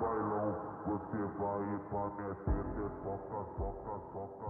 bailão, você vai padecer, foca, foca, foca.